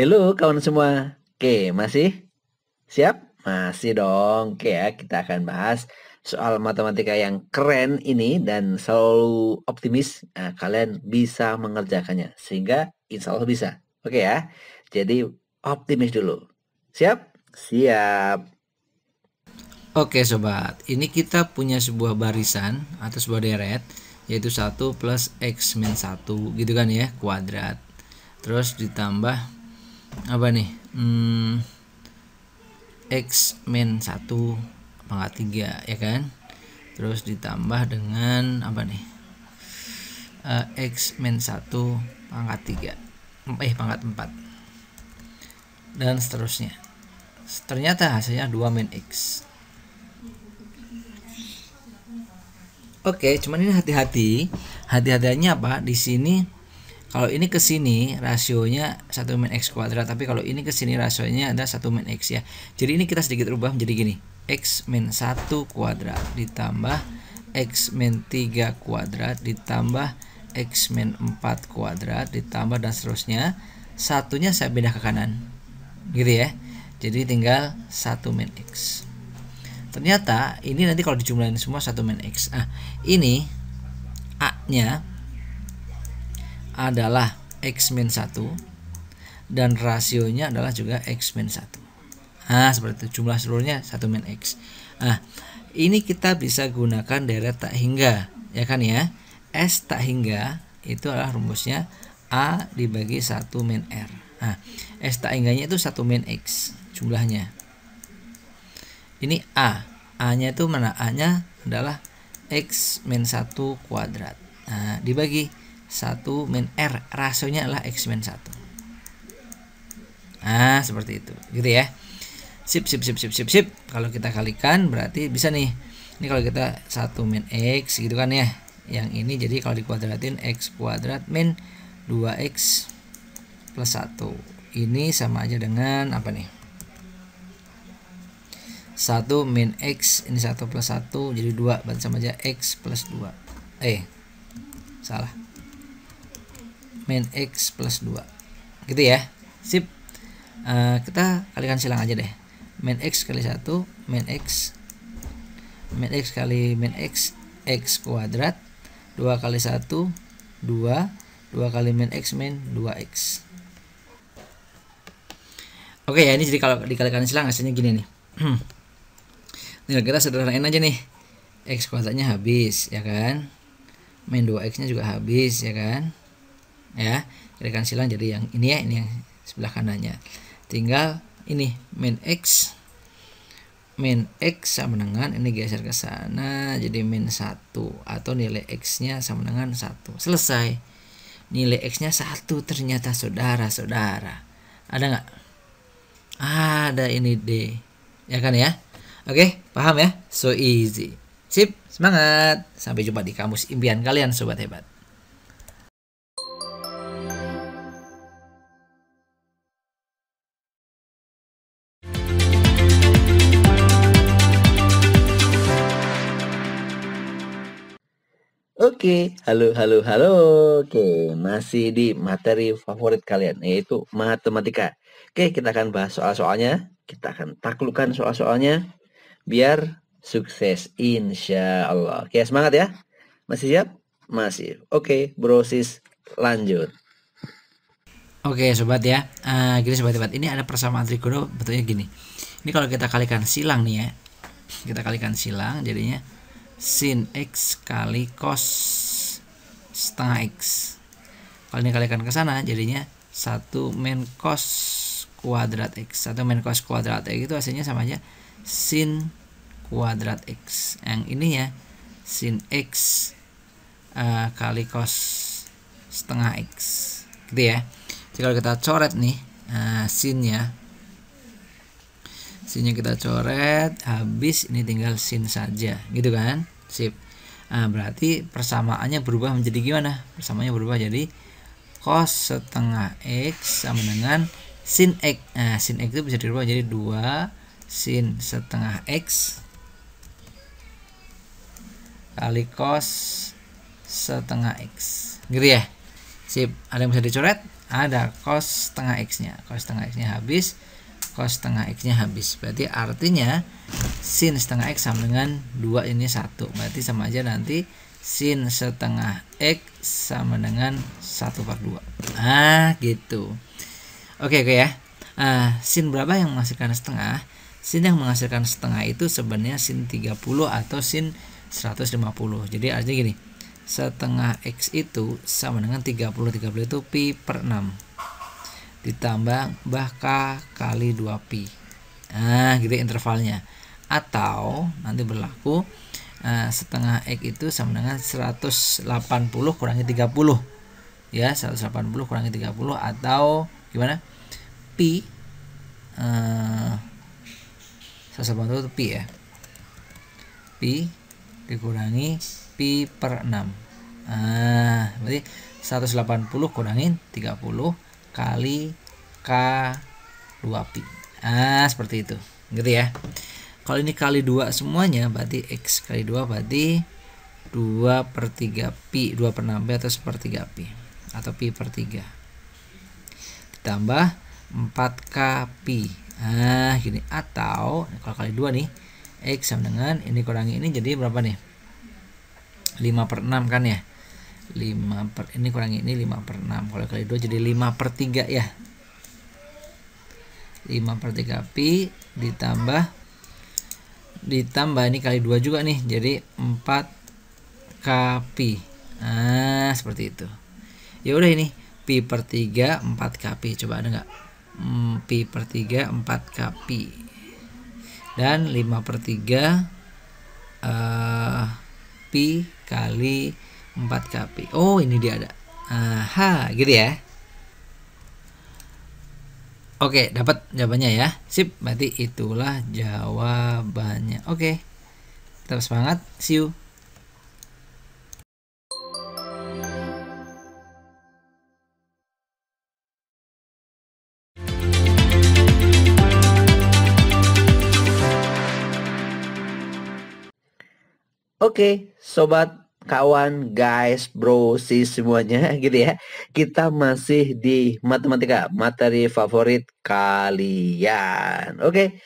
Halo kawan semua. Oke, masih siap? Masih dong. Oke ya, kita akan bahas soal matematika yang keren ini dan selalu optimis. Nah, kalian bisa mengerjakannya sehingga insya Allah bisa. Oke ya. Jadi optimis dulu. Siap? Siap. Oke sobat, ini kita punya sebuah barisan atau sebuah deret yaitu 1 plus x min 1 gitu kan ya kuadrat terus ditambah apa nih? Hmm, x min 1 pangkat 3 ya kan? Terus ditambah dengan apa nih? Uh, x min 1 pangkat 3 eh pangkat 4 dan seterusnya. Ternyata hasilnya 2 min x. Oke, cuman ini hati-hati. Hati-hatinya apa? Di sini kalau ini ke sini rasionya 1 min x kuadrat, tapi kalau ini ke sini rasionya ada 1 min x ya. Jadi ini kita sedikit rubah menjadi gini. x min 1 kuadrat ditambah x min 3 kuadrat ditambah x min 4 kuadrat ditambah dan seterusnya. Satunya saya pindah ke kanan. Gitu ya. Jadi tinggal 1 min x ternyata ini nanti kalau dijumlahin semua 1 min X ah ini A nya adalah X min 1 dan rasionya adalah juga X min 1 nah seperti itu. Jumlah seluruhnya 1 min X. Nah ini kita bisa gunakan deret tak hingga ya kan ya? S tak hingga itu adalah rumusnya A dibagi 1 min R. Nah S tak hingganya itu 1 min X jumlahnya. Ini A. A nya itu mana? A nya adalah X min 1 kuadrat. Nah dibagi 1 min R rasionya adalah X min 1 nah seperti itu. Gitu ya. Sip sip sip sip sip sip. Kalau kita kalikan berarti bisa nih. Ini kalau kita 1 min X gitu kan ya. Yang ini jadi kalau dikuadratin X kuadrat min 2X plus 1 ini sama aja dengan apa nih? 1 min X ini 1 plus 1 jadi 2 berarti sama aja X plus 2 eh salah min X plus 2 gitu ya. Sip. Uh, kita kalikan silang aja deh. Min X kali 1 min X min X kali min X X kuadrat 2 kali 1 2 2 kali min X min 2X Oke ya ini jadi kalau dikalikan silang hasilnya gini nih. Tinggal kita sederhanain aja nih. X kuadratnya habis ya kan? Min 2x nya juga habis ya kan ya. Kalikan silang jadi yang ini ya ini yang sebelah kanannya. Tinggal ini min x min x sama dengan ini geser ke sana jadi min 1 atau nilai x nya sama dengan 1 selesai. Nilai x nya 1 ternyata saudara-saudara. Ada nggak? Ada ini D. Ya kan ya? Oke, paham ya? So easy. Sip, semangat. Sampai jumpa di kamus impian kalian sobat hebat. Oke, halo, halo, halo. Oke, masih di materi favorit kalian, yaitu matematika. Oke, kita akan bahas soal-soalnya. Kita akan taklukkan soal-soalnya biar sukses insya Allah. Oke semangat ya. Masih siap? Masih. Oke brosis lanjut. Oke sobat ya. Uh, gini sobat sobat ini ada persamaan trigono betulnya gini. Ini kalau kita kalikan silang nih ya. Kita kalikan silang jadinya sin x kali cos setengah x. Kalau ini kalikan ke sana jadinya 1 min cos kuadrat x. 1 min cos kuadrat x itu hasilnya sama aja sin kuadrat x yang ini ya sin x uh, kali cos setengah x gitu ya jadi kalau kita coret nih uh, sinnya sinnya kita coret habis ini tinggal sin saja. Gitu kan? Sip. Nah, berarti persamaannya berubah menjadi gimana? Persamaannya berubah jadi cos setengah x sama dengan sin x. Nah sin x itu bisa dirubah jadi 2 sin setengah X kali cos setengah X. Gitu ya? Sip. Ada yang bisa dicoret? Ada. Cos setengah x nya cos setengah x nya habis cos setengah x nya habis berarti artinya sin setengah x sama dengan 2 ini satu. Berarti sama aja nanti sin setengah x sama dengan 1 per 2 ah gitu. Oke oke ya. Ah, sin berapa yang menghasilkan setengah? Sin yang menghasilkan setengah itu sebenarnya sin 30 atau sin 150 jadi artinya gini setengah X itu sama dengan 30 30 itu pi per 6 ditambah bah K kali 2 pi. Nah gitu intervalnya. Atau nanti berlaku uh, setengah X itu sama dengan 180 kurangi 30 ya 180 kurangi 30 atau gimana? Pi uh, 180 itu pi ya. Pi dikurangi pi per 6 nah berarti 180 kurangin 30 kali K 2 pi. Ah seperti itu. Gitu ya? Kalau ini kali 2 semuanya berarti X kali 2 berarti 2 per 3 pi 2 per 6 pi atau 1 per 3 pi atau pi per 3 ditambah 4K pi. Nah gini. Atau kalau kali 2 nih X sama dengan ini kurangi ini jadi berapa nih? 5 per 6 kan ya 5 per ini kurangi ini 5 per 6 kalau kali 2 jadi 5 per 3 ya. 5 per 3 pi ditambah ditambah ini kali 2 juga nih jadi 4 k pi. Nah seperti itu. Ya udah ini pi per 3 4 k pi. Coba ada nggak? Hmm, pi per 3 4 k pi. Dan 5 per 3 uh, pi kali 4 kp oh ini dia ada. Aha gitu ya. Oke dapat jawabannya ya. Sip berarti itulah jawabannya. Oke. Tetap semangat. See you. Oke, sobat, kawan, guys, bro, si semuanya gitu ya. Kita masih di matematika, materi favorit kalian. Oke.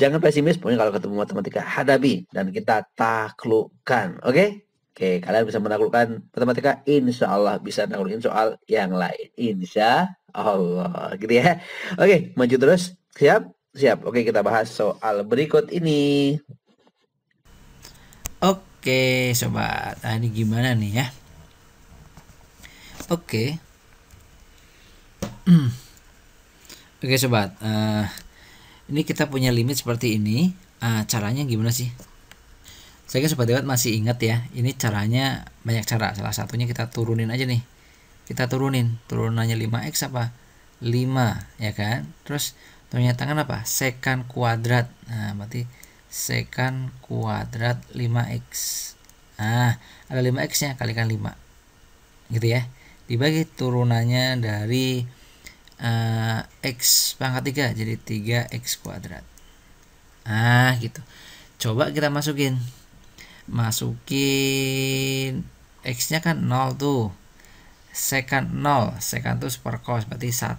Jangan pesimis, pokoknya kalau ketemu matematika hadapi dan kita taklukkan. Oke? Oke, kalian bisa menaklukkan matematika, insya Allah bisa naklukin soal yang lain. Insya Allah, gitu ya. Oke, maju terus. Siap? Siap. Oke, kita bahas soal berikut ini. Oke. Sobat, nah ini gimana nih ya? Oke. Oke sobat, uh, ini kita punya limit seperti ini. Uh, caranya gimana sih? Saya sobat debat masih ingat ya. Ini caranya banyak cara. Salah satunya kita turunin aja nih. Kita turunin. Turunannya 5x apa? 5 ya kan? Terus turunnya tangan apa? Sekan kuadrat. Nah, berarti sekan kuadrat 5x nah ada 5x nya kalikan 5 gitu ya. Dibagi turunannya dari uh, x pangkat 3 jadi 3x kuadrat. Nah gitu. Coba kita masukin. Masukin x nya kan 0 tuh. Sekan 0 sekan tuh super cos berarti 1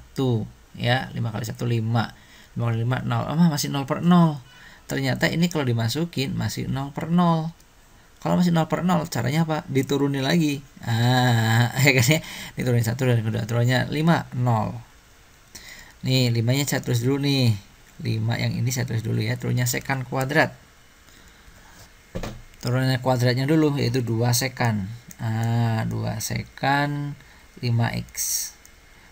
ya. 5 kali 1 5 5 kali 5 0 oh masih 0 per 0 ternyata ini kalau dimasukin masih 0 per 0 kalau masih 0 per 0 caranya apa? Diturunin lagi. Ah ya kan ya? Diturunin satu dan kedua turunnya 5 0 nih 5 nya saya tulis dulu nih. 5 yang ini saya tulis dulu ya turunnya sekan kuadrat. Turunnya kuadratnya dulu yaitu 2 sekan. Ah 2 sekan 5x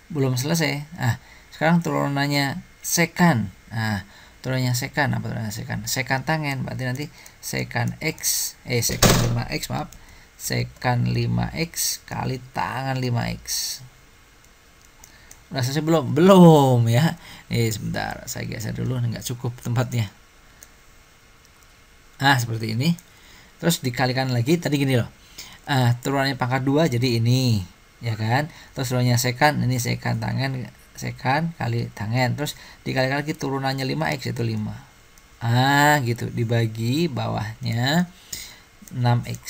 belum selesai. Ah sekarang turunannya sekan. Ah turunnya sekan apa turunnya sekan sekan tangan berarti nanti sekan x eh sekan 5x maaf. Sekan 5x kali tangan 5x udah selesai belum? Belum ya. Eh sebentar saya geser dulu nggak cukup tempatnya. Ah seperti ini. Terus dikalikan lagi tadi gini loh. Ah turunannya pangkat 2 jadi ini ya kan? Terus turunnya sekan ini sekan tangan sekan kali tangan terus dikali lagi turunannya 5x itu 5 ah gitu dibagi bawahnya 6x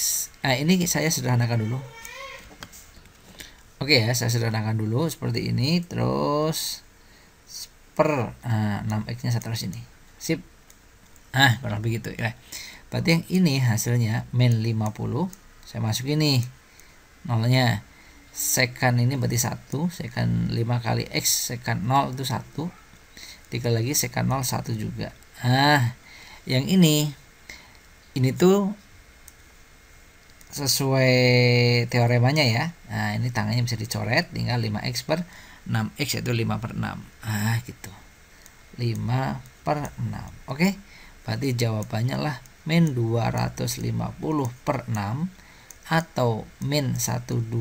ah ini saya sederhanakan dulu Oke ya, saya sederhanakan dulu seperti ini, terus per nah, 6x-nya saya taruh sini. Sip. Ah, kurang begitu ya. Berarti yang ini hasilnya min 50. Saya masuk ini nolnya. Second ini berarti 1, second 5 kali x, second 0 itu 1. Tiga lagi second 0 1 juga. Ah, yang ini ini tuh sesuai teoremanya ya nah ini tangannya bisa dicoret tinggal 5x per 6x yaitu 5 per 6 ah gitu 5 per 6 oke berarti jawabannya lah min 250 per 6 atau min 125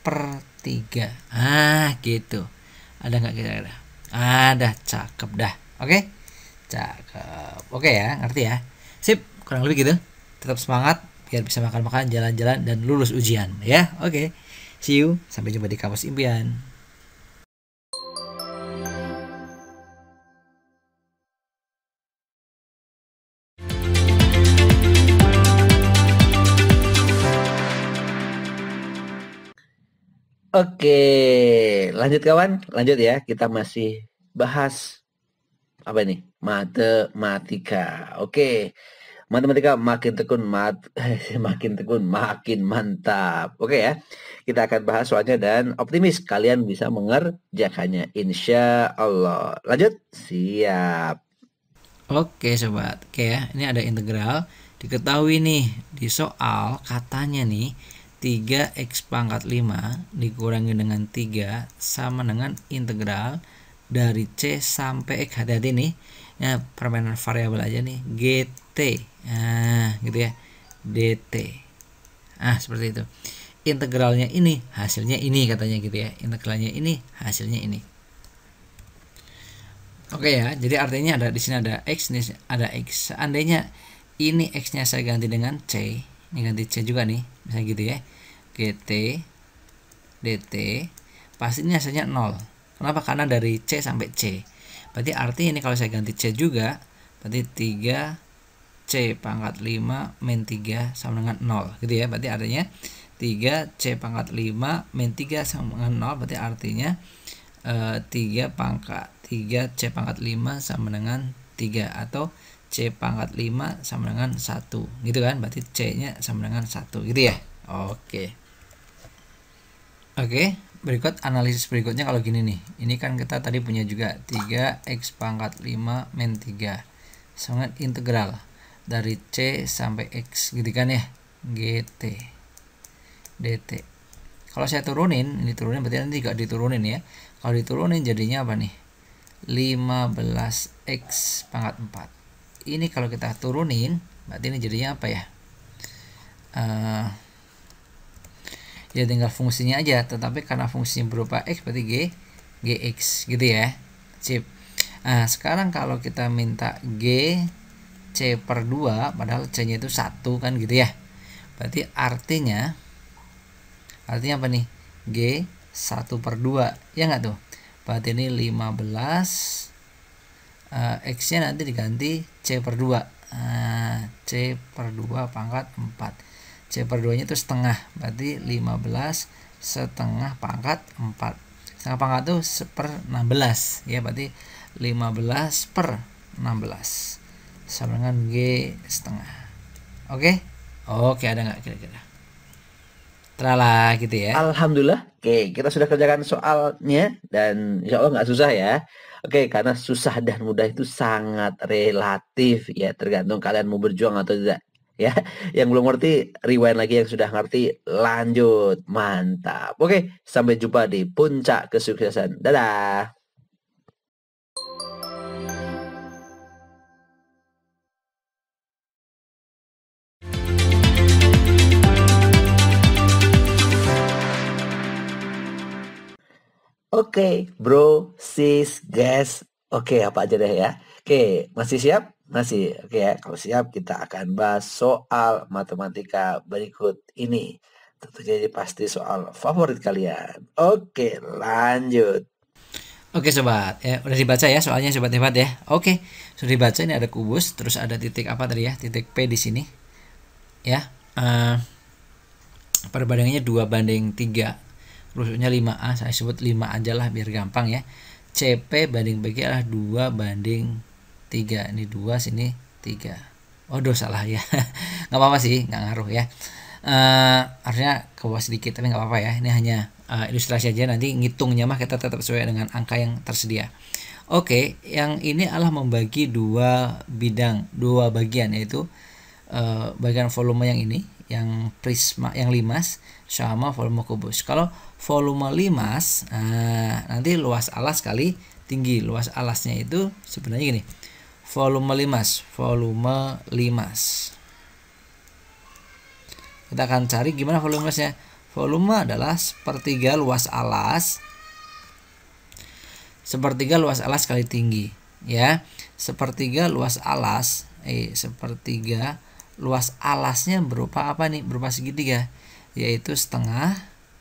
per 3 ah gitu ada nggak kira-kira ada cakep dah oke cakep oke ya ngerti ya sip kurang lebih gitu tetap semangat biar bisa makan-makan, jalan-jalan dan lulus ujian ya. Oke. See you. Sampai jumpa di kampus impian. Oke, lanjut kawan, lanjut ya. Kita masih bahas apa ini? Matematika. Oke matematika makin tekun mat makin tekun makin mantap oke ya kita akan bahas soalnya dan optimis kalian bisa mengerjakannya insya Allah lanjut siap oke sobat oke ya ini ada integral diketahui nih di soal katanya nih 3x pangkat 5 dikurangi dengan 3 sama dengan integral dari C sampai X. Hati-hati nih. Ya permainan variabel aja nih. GT nah gitu ya. DT ah seperti itu. Integralnya ini hasilnya ini katanya gitu ya. Integralnya ini hasilnya ini. Oke ya jadi artinya ada di sini ada x nih ada x. Seandainya ini x nya saya ganti dengan c ini ganti c juga nih misalnya gitu ya. Gt dt pasti ini hasilnya 0 kenapa? Karena dari c sampai c. Berarti artinya ini kalau saya ganti C juga berarti 3 C pangkat 5 min 3 sama dengan 0 gitu ya berarti artinya 3 C pangkat 5 min 3 sama dengan 0 berarti artinya e, eh, 3 pangkat 3 C pangkat 5 sama dengan 3 atau C pangkat 5 sama dengan 1 gitu kan? Berarti C nya sama dengan 1 gitu ya? Oke. Oke berikut analisis berikutnya kalau gini nih. Ini kan kita tadi punya juga 3x pangkat 5 min 3 sangat integral. Dari C sampai X. Gitu kan ya? GT DT kalau saya turunin ini turunin berarti nanti juga diturunin ya. Kalau diturunin jadinya apa nih? 15x pangkat 4 ini kalau kita turunin berarti ini jadinya apa ya? Uh, ya tinggal fungsinya aja tetapi karena fungsinya berupa x berarti g gx gitu ya. Sip nah sekarang kalau kita minta g c per 2 padahal c nya itu satu kan gitu ya. Berarti artinya artinya apa nih? G 1 per 2 ya nggak tuh? Berarti ini 15 uh, x nya nanti diganti c per 2 uh, c per 2 pangkat 4 C per 2 nya itu setengah berarti 15 setengah pangkat 4 setengah pangkat itu per 16 ya berarti 15 per 16 sama dengan G setengah. Oke? Oke ada nggak kira-kira Terala gitu ya Alhamdulillah Oke kita sudah kerjakan soalnya dan insya Allah nggak susah ya Oke, karena susah dan mudah itu sangat relatif ya, tergantung kalian mau berjuang atau tidak ya. Yang belum ngerti rewind lagi yang sudah ngerti lanjut. Mantap. Oke, sampai jumpa di puncak kesuksesan. Dadah. Oke, okay, bro, sis, guys. Oke, okay, apa aja deh ya. Oke, okay, masih siap? Masih, oke ya. Kalau siap kita akan bahas soal matematika berikut ini. Tentunya ini pasti soal favorit kalian. Oke, lanjut. Oke sobat, ya udah dibaca ya soalnya sobat hebat ya. Oke, sudah dibaca ini ada kubus, terus ada titik apa tadi ya? Titik P di sini. Ya. Uh, perbandingannya 2 banding 3. Rusuknya 5A saya sebut 5 aja lah biar gampang ya. CP banding PG adalah 2 banding 3 ini 2 sini 3 oh doh salah ya. Nggak apa-apa sih nggak ngaruh ya. Uh, artinya ke bawah sedikit tapi nggak apa-apa ya. Ini hanya uh, ilustrasi aja. Nanti ngitungnya mah kita tetap sesuai dengan angka yang tersedia. Oke, yang ini adalah membagi dua bidang, dua bagian yaitu uh, bagian volume yang ini, yang prisma, yang limas sama volume kubus. Kalau volume limas, nah, nanti luas alas kali tinggi. Luas alasnya itu sebenarnya gini. Volume limas, volume limas. Kita akan cari gimana volume limasnya. Volume adalah sepertiga luas alas sepertiga luas alas kali tinggi ya sepertiga luas alas eh sepertiga luas alasnya berupa apa nih? Berupa segitiga. Yaitu setengah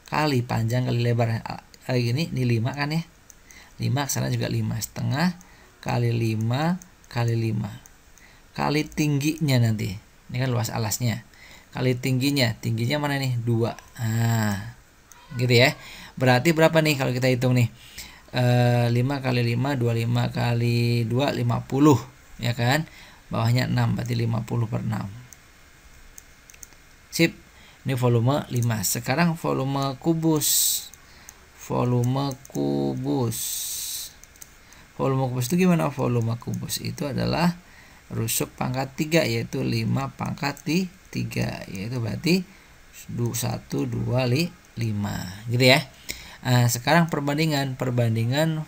kali panjang kali lebar. Kali ini ini lima kan ya? Lima sana juga lima. Setengah kali lima kali lima. Kali tingginya nanti. Ini kan luas alasnya. Kali tingginya. Tingginya mana nih? Dua. Ah gitu ya. Berarti berapa nih kalau kita hitung nih? 5 eh, kali 5 25 kali 2 50 ya kan bawahnya 6 berarti 50 per 6 sip ini volume 5 sekarang volume kubus volume kubus volume kubus itu gimana volume kubus itu adalah rusuk pangkat 3 yaitu 5 pangkat di 3 yaitu berarti 1 2 5 gitu ya Nah, sekarang perbandingan perbandingan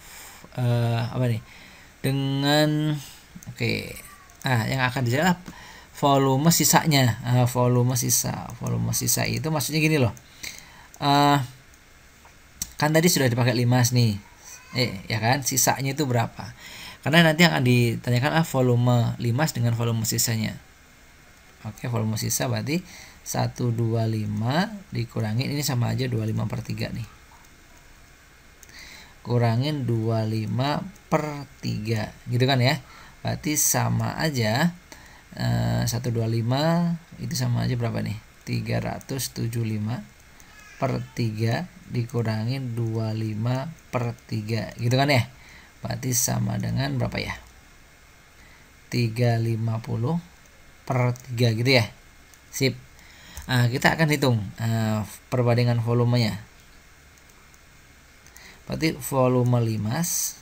uh, apa nih? Dengan oke. Okay. Nah, yang akan dijawab volume sisanya. Uh, volume sisa. Volume sisa itu maksudnya gini loh. Uh, kan tadi sudah dipakai 5 nih. Eh, ya kan? Sisanya itu berapa? Karena nanti akan ditanyakan ah volume 5 dengan volume sisanya. Oke, volume sisa berarti 125 dikurangi ini sama aja 25 per 3 nih kurangin 25 per 3 gitu kan ya berarti sama aja eh, 125 itu sama aja berapa nih? 375 per 3 dikurangin 25 per 3 gitu kan ya? Berarti sama dengan berapa ya? 350 per 3 gitu ya? Sip. Nah, kita akan hitung uh, perbandingan volumenya. Berarti volume limas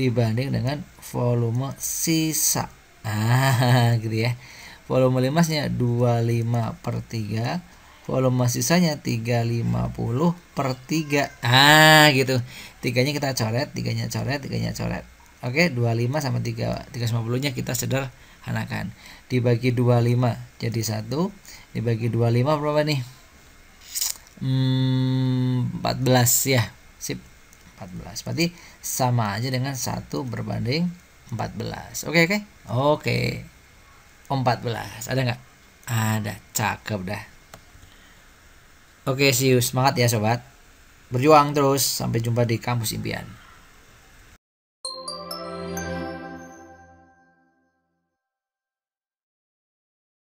dibanding dengan volume sisa. Ah gitu ya. Volume limasnya 25 per 3 volume sisanya 350 per 3 ah gitu. Tiganya kita coret tiganya coret tiganya coret. Oke 25 sama 3 350 nya kita sederhanakan. Dibagi 25 jadi satu dibagi 25 berapa nih? Hmm, 14 ya. Sip 14 berarti sama aja dengan 1 berbanding 14 oke oke? Oke. 14 ada nggak? Ada. Cakep dah. Oke see you. Semangat ya sobat. Berjuang terus. Sampai jumpa di kampus impian